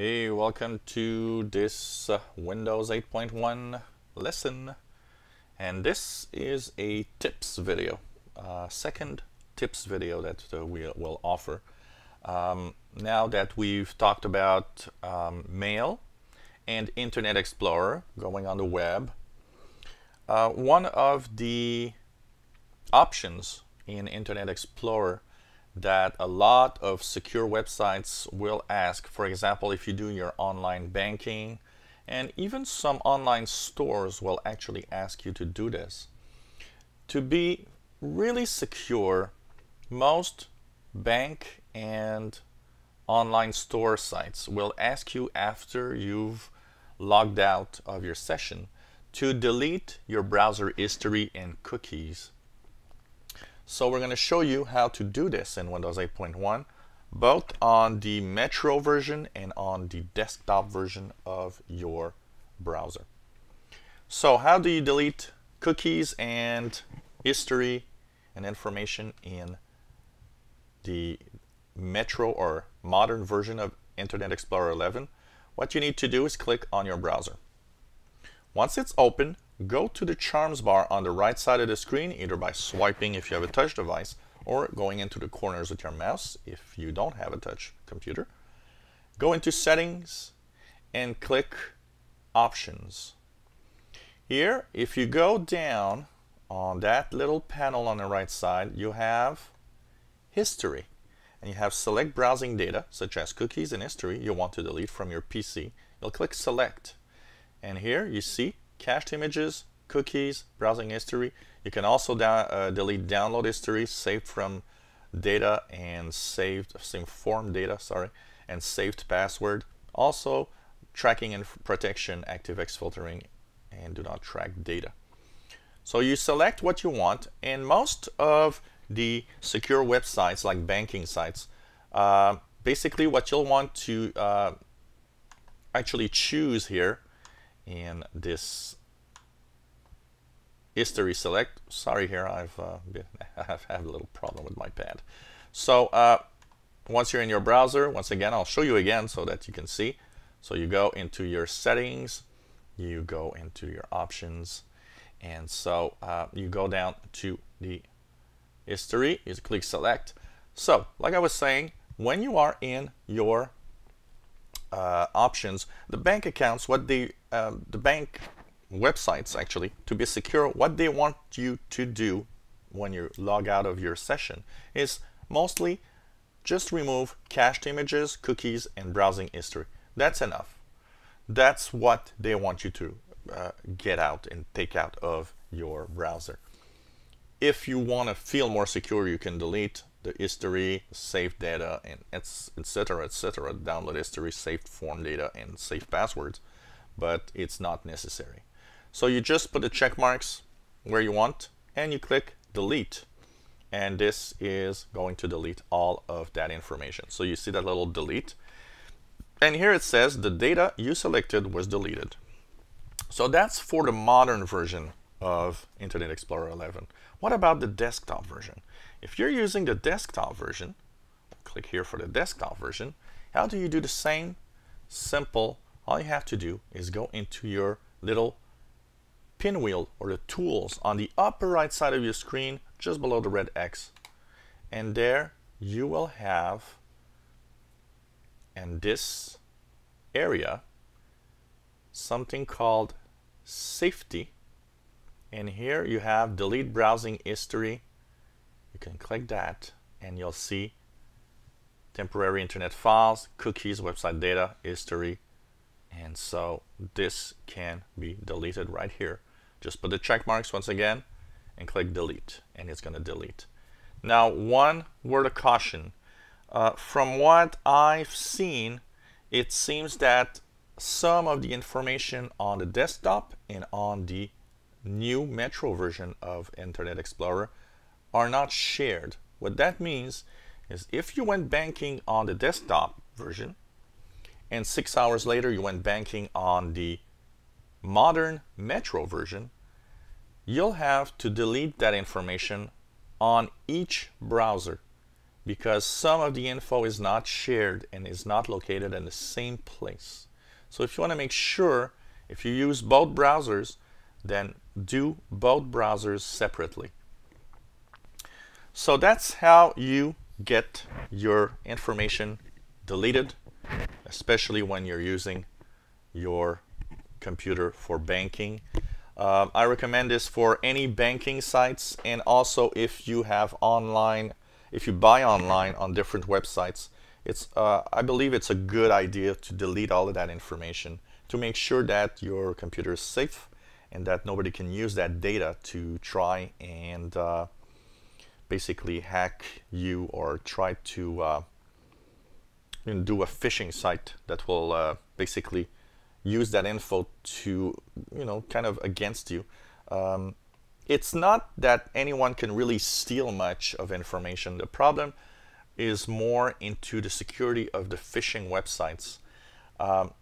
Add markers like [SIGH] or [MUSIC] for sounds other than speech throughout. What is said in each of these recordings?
Hey, welcome to this uh, Windows 8.1 lesson. And this is a tips video, uh, second tips video that uh, we will offer. Um, now that we've talked about um, mail and Internet Explorer going on the web, uh, one of the options in Internet Explorer that a lot of secure websites will ask, for example, if you do your online banking, and even some online stores will actually ask you to do this. To be really secure, most bank and online store sites will ask you after you've logged out of your session to delete your browser history and cookies so we're going to show you how to do this in Windows 8.1, both on the Metro version and on the desktop version of your browser. So how do you delete cookies and history and information in the Metro or modern version of Internet Explorer 11? What you need to do is click on your browser. Once it's open, go to the charms bar on the right side of the screen, either by swiping if you have a touch device, or going into the corners with your mouse if you don't have a touch computer. Go into settings and click options. Here, if you go down on that little panel on the right side, you have history. And you have select browsing data, such as cookies and history you want to delete from your PC. You'll click select. And here you see cached images, cookies, browsing history. You can also da uh, delete download history saved from data and saved same form data, sorry, and saved password. Also, tracking and protection, ActiveX filtering, and do not track data. So you select what you want, and most of the secure websites, like banking sites, uh, basically what you'll want to uh, actually choose here in this history select. Sorry here, I've, uh, been, [LAUGHS] I've had a little problem with my pad. So uh, once you're in your browser, once again, I'll show you again so that you can see. So you go into your settings, you go into your options, and so uh, you go down to the history, you click select. So like I was saying, when you are in your uh, options, the bank accounts, what they, uh, the bank websites actually, to be secure, what they want you to do when you log out of your session is mostly just remove cached images, cookies, and browsing history. That's enough. That's what they want you to uh, get out and take out of your browser. If you want to feel more secure, you can delete the history, saved data, and etc. etc. download history, saved form data, and saved passwords, but it's not necessary. So you just put the check marks where you want, and you click delete. And this is going to delete all of that information. So you see that little delete. And here it says the data you selected was deleted. So that's for the modern version of Internet Explorer 11. What about the desktop version? If you're using the desktop version, click here for the desktop version, how do you do the same? Simple. All you have to do is go into your little pinwheel or the tools on the upper right side of your screen, just below the red X. And there you will have, in this area, something called safety and here you have delete browsing history. You can click that and you'll see temporary internet files, cookies, website data, history. And so this can be deleted right here. Just put the check marks once again and click delete and it's going to delete. Now one word of caution. Uh, from what I've seen, it seems that some of the information on the desktop and on the new Metro version of Internet Explorer are not shared. What that means is if you went banking on the desktop version and six hours later you went banking on the modern Metro version, you'll have to delete that information on each browser. because some of the info is not shared and is not located in the same place. So if you want to make sure, if you use both browsers, then do both browsers separately. So that's how you get your information deleted, especially when you're using your computer for banking. Um, I recommend this for any banking sites and also if you have online, if you buy online on different websites, it's uh, I believe it's a good idea to delete all of that information to make sure that your computer is safe and that nobody can use that data to try and uh, basically hack you or try to you know, do a phishing site that will uh, basically use that info to you know kind of against you. Um, it's not that anyone can really steal much of information. The problem is more into the security of the phishing websites. Um,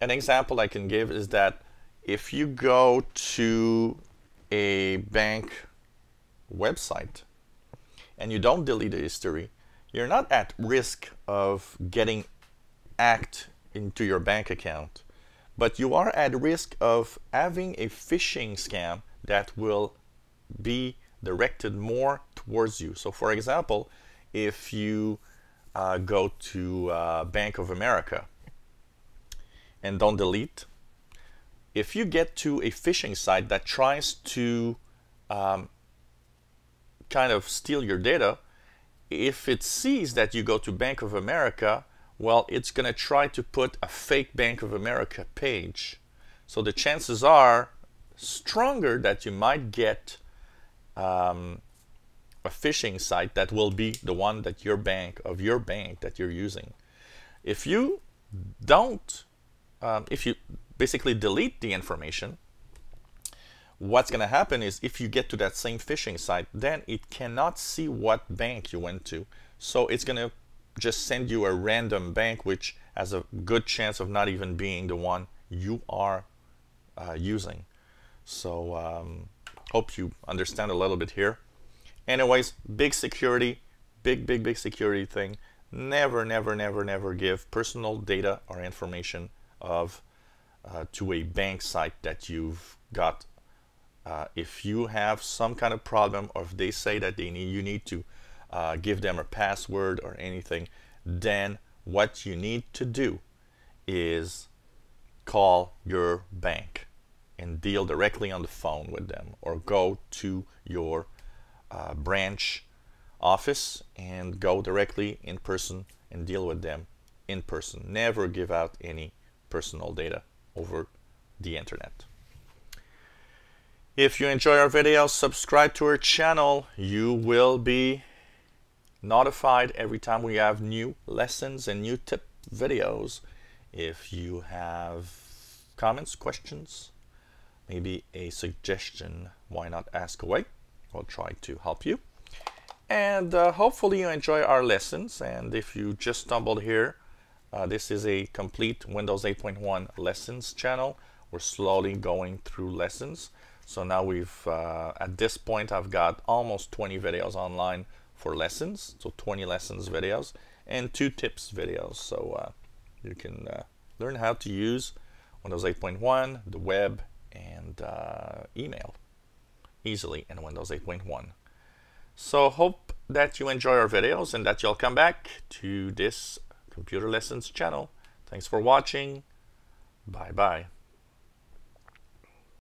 an example I can give is that if you go to a bank website and you don't delete the history, you're not at risk of getting hacked into your bank account, but you are at risk of having a phishing scam that will be directed more towards you. So for example, if you uh, go to uh, Bank of America and don't delete, if you get to a phishing site that tries to um, kind of steal your data, if it sees that you go to Bank of America, well, it's going to try to put a fake Bank of America page. So the chances are stronger that you might get um, a phishing site that will be the one that your bank of your bank that you're using. If you don't, um, if you basically delete the information, what's going to happen is if you get to that same phishing site, then it cannot see what bank you went to. So it's going to just send you a random bank, which has a good chance of not even being the one you are uh, using. So um, hope you understand a little bit here. Anyways, big security, big, big, big security thing. Never, never, never, never give personal data or information of uh, to a bank site that you've got. Uh, if you have some kind of problem or if they say that they need you need to uh, give them a password or anything, then what you need to do is call your bank and deal directly on the phone with them or go to your uh, branch office and go directly in person and deal with them in person. Never give out any personal data over the internet. If you enjoy our videos, subscribe to our channel. You will be notified every time we have new lessons and new tip videos. If you have comments, questions, maybe a suggestion, why not ask away? We'll try to help you. And uh, hopefully you enjoy our lessons. And if you just stumbled here, uh, this is a complete Windows 8.1 lessons channel. We're slowly going through lessons. So now we've, uh, at this point, I've got almost 20 videos online for lessons. So 20 lessons videos and two tips videos. So uh, you can uh, learn how to use Windows 8.1, the web, and uh, email easily in Windows 8.1. So hope that you enjoy our videos and that you'll come back to this Computer Lessons channel. Thanks for watching. Bye bye.